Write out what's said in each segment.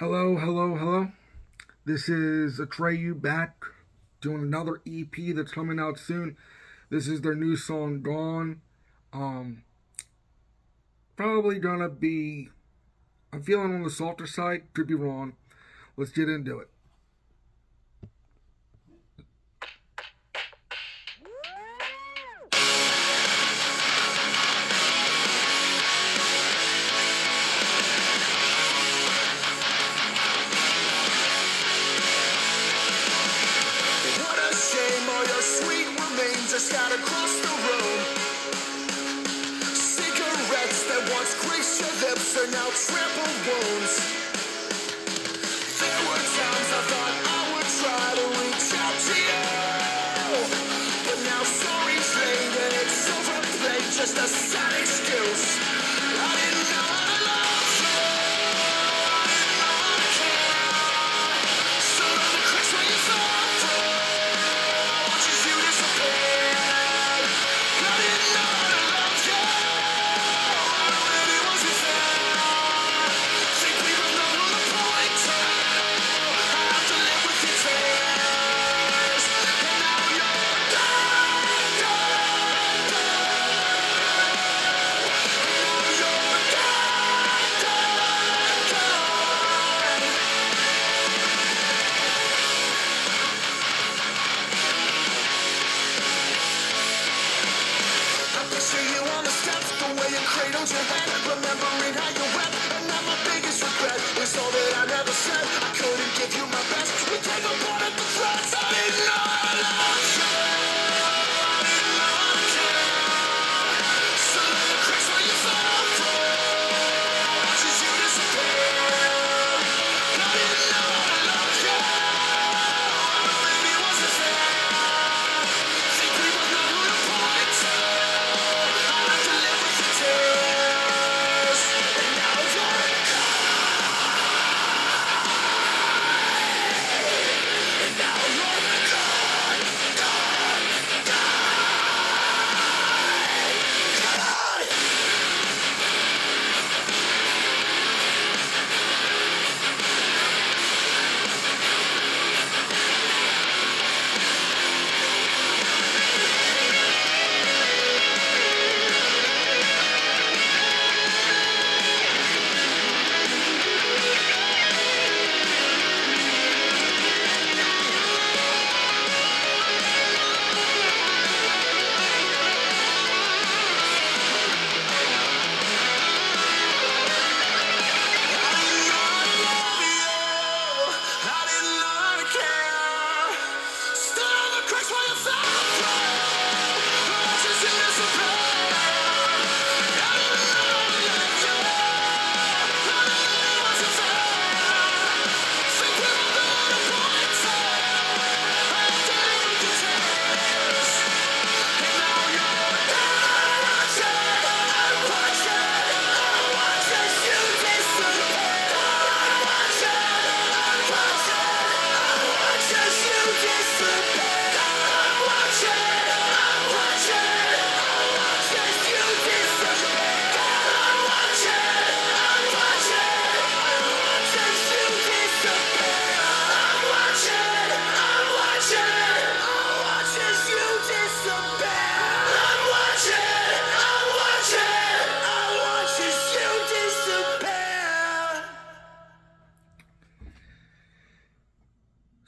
Hello, hello, hello. This is Atreyu back doing another EP that's coming out soon. This is their new song Gone. Um probably gonna be I'm feeling on the softer side, could be wrong. Let's get into it. Just a sad excuse.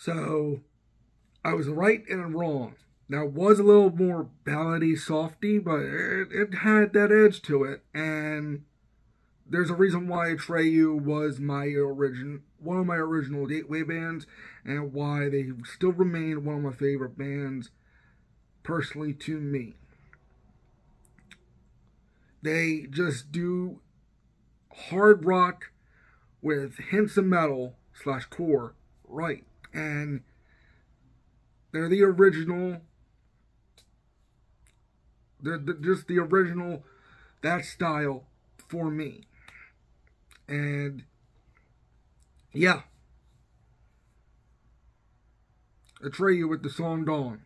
So I was right and wrong. Now it was a little more ballady, softy, but it, it had that edge to it, and there's a reason why Atreyu was my origin, one of my original gateway bands, and why they still remain one of my favorite bands, personally to me. They just do hard rock with hints of metal slash core, right? And they're the original. They're the, just the original, that style for me. And yeah, Atreyu with the song Gone.